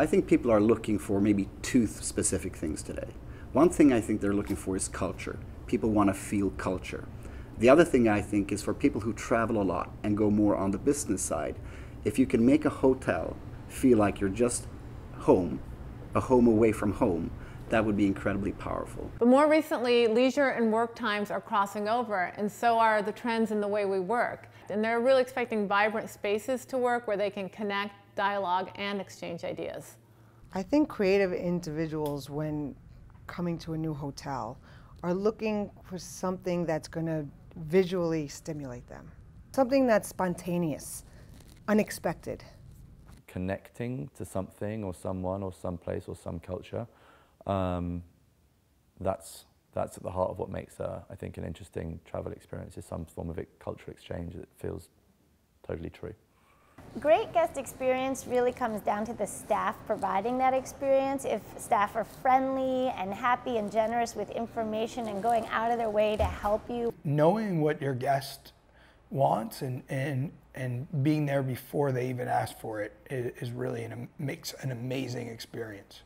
I think people are looking for maybe two specific things today. One thing I think they're looking for is culture. People want to feel culture. The other thing I think is for people who travel a lot and go more on the business side, if you can make a hotel feel like you're just home, a home away from home, that would be incredibly powerful. But more recently, leisure and work times are crossing over, and so are the trends in the way we work. And they're really expecting vibrant spaces to work where they can connect, dialogue, and exchange ideas. I think creative individuals, when coming to a new hotel, are looking for something that's going to visually stimulate them. Something that's spontaneous, unexpected. Connecting to something or someone or some place or some culture um, that's, that's at the heart of what makes, uh, I think, an interesting travel experience is some form of cultural exchange that feels totally true. Great guest experience really comes down to the staff providing that experience. If staff are friendly and happy and generous with information and going out of their way to help you. Knowing what your guest wants and, and, and being there before they even ask for it is, is really an, makes an amazing experience.